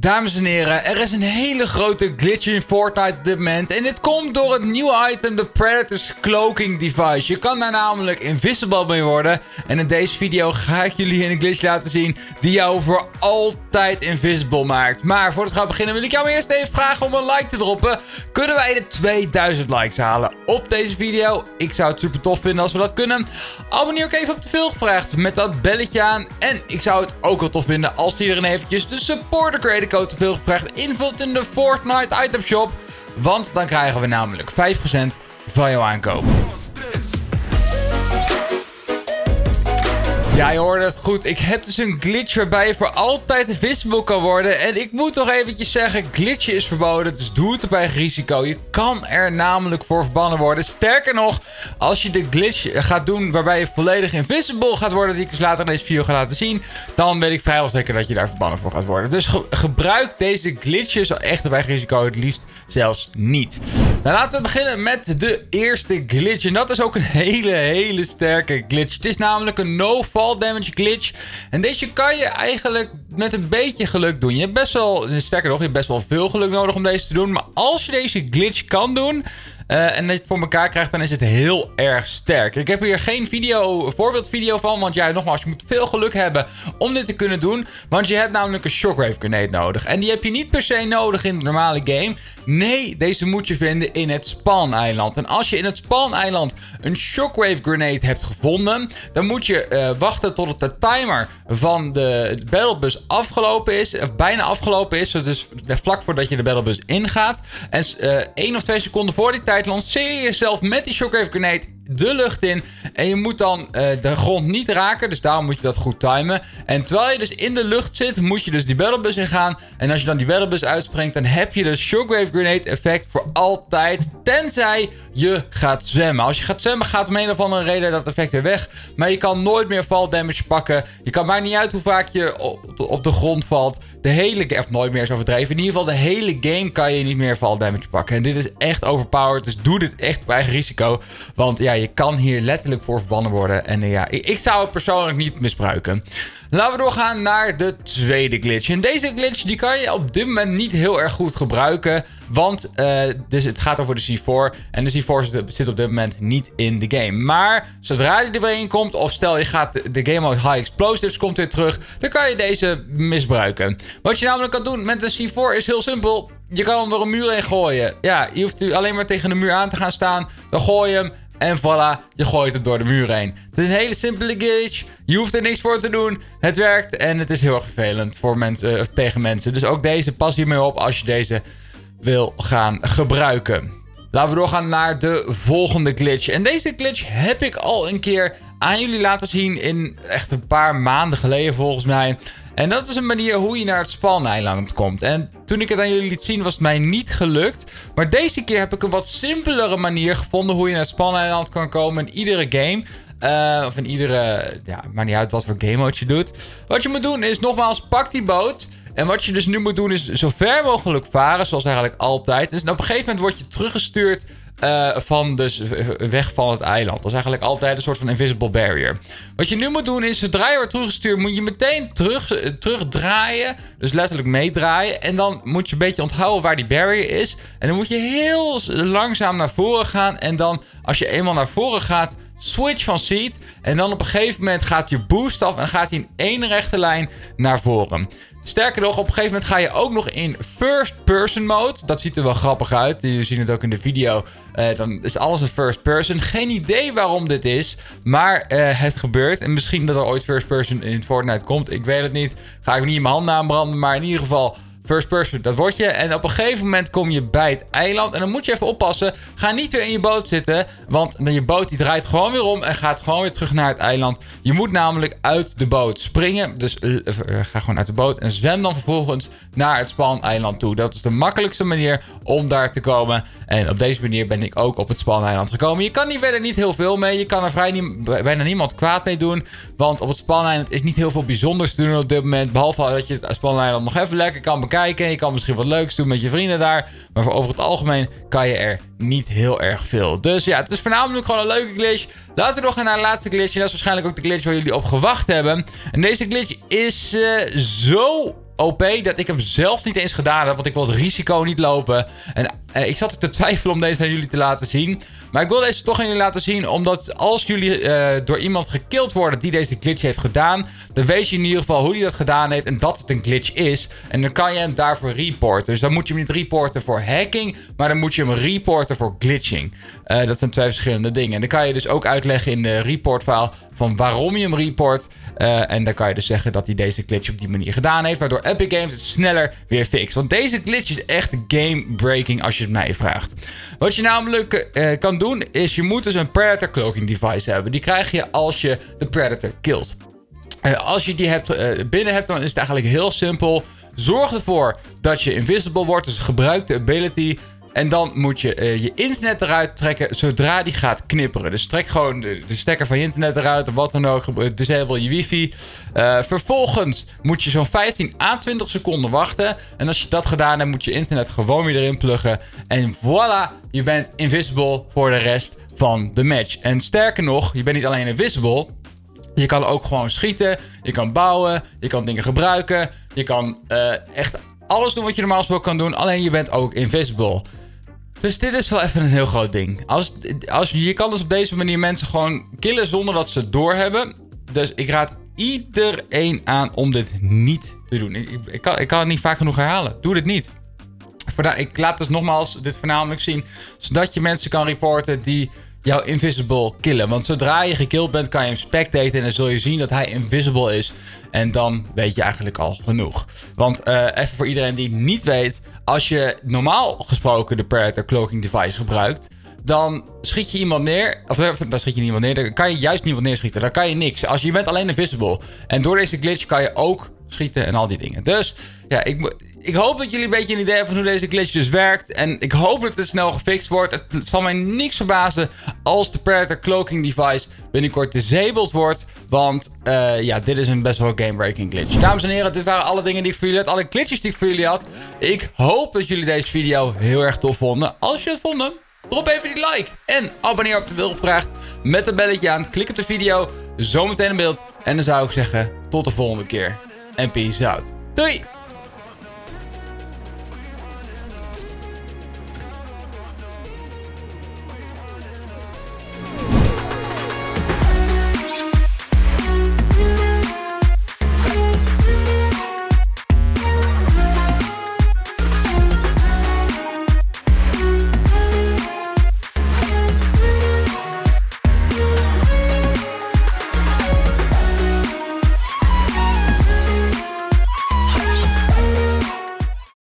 Dames en heren, er is een hele grote glitch in Fortnite op dit moment. En dit komt door het nieuwe item, de Predator's Cloaking Device. Je kan daar namelijk invisible mee worden. En in deze video ga ik jullie een glitch laten zien die jou voor altijd invisible maakt. Maar voordat we gaan beginnen wil ik jou eerst even vragen om een like te droppen. Kunnen wij de 2000 likes halen op deze video? Ik zou het super tof vinden als we dat kunnen. Abonneer ook even op de veel gevraagd met dat belletje aan. En ik zou het ook wel tof vinden als iedereen eventjes de supporter creator code te veel invult in de Fortnite item shop. Want dan krijgen we namelijk 5% van jouw aankoop. Ja, je hoorde het goed. Ik heb dus een glitch waarbij je voor altijd invisible kan worden. En ik moet toch eventjes zeggen, glitchen is verboden. Dus doe het op eigen risico. Je kan er namelijk voor verbannen worden. Sterker nog, als je de glitch gaat doen waarbij je volledig invisible gaat worden... die ik dus later in deze video ga laten zien... dan weet ik vrijwel zeker dat je daar verbannen voor gaat worden. Dus gebruik deze glitches echt op eigen risico. Het liefst zelfs niet. Nou, laten we beginnen met de eerste glitch. En dat is ook een hele, hele sterke glitch. Het is namelijk een no-fall damage glitch. En deze kan je eigenlijk met een beetje geluk doen. Je hebt best wel, sterker nog, je hebt best wel veel geluk nodig om deze te doen. Maar als je deze glitch kan doen, uh, en dat je het voor elkaar krijgt, dan is het heel erg sterk. Ik heb hier geen video, voorbeeldvideo van. Want ja, nogmaals, je moet veel geluk hebben om dit te kunnen doen. Want je hebt namelijk een Shockwave Grenade nodig. En die heb je niet per se nodig in de normale game. Nee, deze moet je vinden in het Spawn-eiland. En als je in het Spawn-eiland een Shockwave Grenade hebt gevonden... dan moet je uh, wachten tot de timer van de Battlebus afgelopen is. Of bijna afgelopen is. Dus vlak voordat je de Battlebus ingaat. En uh, één of twee seconden voor die tijd lanceer je jezelf met die Shockwave Grenade de lucht in. En je moet dan uh, de grond niet raken. Dus daarom moet je dat goed timen. En terwijl je dus in de lucht zit, moet je dus die battlebus ingaan. En als je dan die battlebus uitspringt, dan heb je de Shockwave Grenade effect voor altijd. Tenzij je gaat zwemmen. Als je gaat zwemmen, gaat om een of andere reden dat effect weer weg. Maar je kan nooit meer fall damage pakken. Je kan maar niet uit hoe vaak je op, de grond valt. De hele of nooit meer is overdreven. In ieder geval, de hele game kan je niet meer fall damage pakken. En dit is echt overpowered. Dus doe dit echt op eigen risico. Want ja, je kan hier letterlijk voor verbannen worden. En uh, ja, ik, zou het persoonlijk niet misbruiken. Laten we doorgaan naar de tweede glitch. En deze glitch die kan je op dit moment niet heel erg goed gebruiken. Want uh, dus het gaat over de C4. En de C4 zit op dit moment niet in de game. Maar zodra die er weer in komt, of stel je gaat de game mode High Explosives komt weer terug, dan kan je deze misbruiken. Wat je namelijk kan doen met een C4 is heel simpel. Je kan hem door een muur heen gooien. Ja, je hoeft alleen maar tegen de muur aan te gaan staan. Dan gooi je hem. En voilà, je gooit het door de muur heen. Het is een hele simpele glitch. Je hoeft er niks voor te doen. Het werkt en het is heel erg vervelend voor mensen, uh, tegen mensen. Dus ook deze, pas hiermee op als je deze wil gaan gebruiken. Laten we doorgaan naar de volgende glitch. En deze glitch heb ik al een keer aan jullie laten zien in echt een paar maanden geleden volgens mij. En dat is een manier hoe je naar het Spawn-eiland komt. En toen ik het aan jullie liet zien, was het mij niet gelukt. Maar deze keer heb ik een wat simpelere manier gevonden hoe je naar het Spawn-eiland kan komen in iedere game. Uh, of in iedere, ja, maakt niet uit wat voor game mode je doet. Wat je moet doen is nogmaals, pak die boot. En wat je dus nu moet doen is zo ver mogelijk varen, zoals eigenlijk altijd. Dus op een gegeven moment word je teruggestuurd uh, van dus weg van het eiland. Dat is eigenlijk altijd een soort van invisible barrier. Wat je nu moet doen is, zodra je wordt teruggestuurd, moet je meteen terug, terugdraaien. Dus letterlijk meedraaien. En dan moet je een beetje onthouden waar die barrier is. En dan moet je heel langzaam naar voren gaan. En dan, als je eenmaal naar voren gaat, switch van seat. En dan op een gegeven moment gaat je boost af en gaat hij in één rechte lijn naar voren. Sterker nog, op een gegeven moment ga je ook nog in first person mode. Dat ziet er wel grappig uit. Jullie zien het ook in de video. Uh, dan is alles een first person. Geen idee waarom dit is. Maar uh, het gebeurt. En misschien dat er ooit first person in Fortnite komt. Ik weet het niet. Ga ik niet in mijn handen aanbranden. Maar in ieder geval First person, dat word je. En op een gegeven moment kom je bij het eiland. En dan moet je even oppassen. Ga niet weer in je boot zitten. Want je boot die draait gewoon weer om en gaat gewoon weer terug naar het eiland. Je moet namelijk uit de boot springen. Dus uh, ga gewoon uit de boot en zwem dan vervolgens naar het Span-eiland toe. Dat is de makkelijkste manier om daar te komen. En op deze manier ben ik ook op het Span-eiland gekomen. Je kan hier verder niet heel veel mee. Je kan er vrij bijna niemand kwaad mee doen. Want op het Span-eiland is niet heel veel bijzonders te doen op dit moment. Behalve dat je het Span-eiland nog even lekker kan bekijken kijken. Je kan misschien wat leuks doen met je vrienden daar. Maar voor over het algemeen kan je er niet heel erg veel. Dus ja, het is voornamelijk gewoon een leuke glitch. Laten we nog gaan naar de laatste glitch. En dat is waarschijnlijk ook de glitch waar jullie op gewacht hebben. En deze glitch is uh, zo OP dat ik hem zelf niet eens gedaan heb. Want ik wil het risico niet lopen. En uh, ik zat er te twijfelen om deze aan jullie te laten zien. Maar ik wil deze toch aan jullie laten zien. Omdat als jullie uh, door iemand gekild worden die deze glitch heeft gedaan. Dan weet je in ieder geval hoe hij dat gedaan heeft. En dat het een glitch is. En dan kan je hem daarvoor reporten. Dus dan moet je hem niet reporten voor hacking. Maar dan moet je hem reporten voor glitching. Uh, dat zijn twee verschillende dingen. En dan kan je dus ook uitleggen in de report file van waarom je hem report. En dan kan je dus zeggen dat hij deze glitch op die manier gedaan heeft. Waardoor Epic Games het sneller weer fixt. Want deze glitch is echt game breaking als je het mij vraagt. Wat je namelijk uh, kan doen is je moet dus een Predator cloaking device hebben. Die krijg je als je de Predator killt. Uh, als je die hebt, binnen hebt dan is het eigenlijk heel simpel. Zorg ervoor dat je invisible wordt. Dus gebruik de ability en dan moet je uh, je internet eruit trekken zodra die gaat knipperen. Dus trek gewoon de, stekker van je internet eruit of wat dan ook. Disable je wifi. Uh, vervolgens moet je zo'n 15 à 20 seconden wachten. En als je dat gedaan hebt, moet je internet gewoon weer erin pluggen. En voilà, je bent invisible voor de rest van de match. En sterker nog, je bent niet alleen invisible. Je kan ook gewoon schieten. Je kan bouwen. Je kan dingen gebruiken. Je kan echt alles doen wat je normaal gesproken kan doen. Alleen je bent ook invisible. Dus dit is wel even een heel groot ding. Als, als, je kan dus op deze manier mensen gewoon killen zonder dat ze het doorhebben. Dus ik raad iedereen aan om dit niet te doen. Ik, ik, kan, ik kan het niet vaak genoeg herhalen. Doe dit niet. Ik laat dus nogmaals dit voornamelijk zien. Zodat je mensen kan reporten die jouw invisible killen. Want zodra je gekillt bent, kan je hem spectaten en dan zul je zien dat hij invisible is. En dan weet je eigenlijk al genoeg. Want uh, even voor iedereen die niet weet, als je normaal gesproken de Predator cloaking device gebruikt, dan schiet je iemand neer. Of dan schiet je niemand neer. Dan kan je juist niemand neerschieten. Dan kan je niks. Als je, je bent alleen invisible. En door deze glitch kan je ook schieten en al die dingen. Dus ja, ik, ik hoop dat jullie een beetje een idee hebben van hoe deze glitch dus werkt. En ik hoop dat het snel gefixt wordt. Het zal mij niks verbazen als de Predator cloaking device binnenkort disabled wordt. Want uh, ja, dit is een best wel game-breaking glitch. Dames en heren, dit waren alle dingen die ik voor jullie had. Alle glitches die ik voor jullie had. Ik hoop dat jullie deze video heel erg tof vonden. Als je het vonden, drop even die like. En abonneer op de Wilgevraagd met een belletje aan. Klik op de video, zometeen in beeld. En dan zou ik zeggen, tot de volgende keer. En peace out. Doei!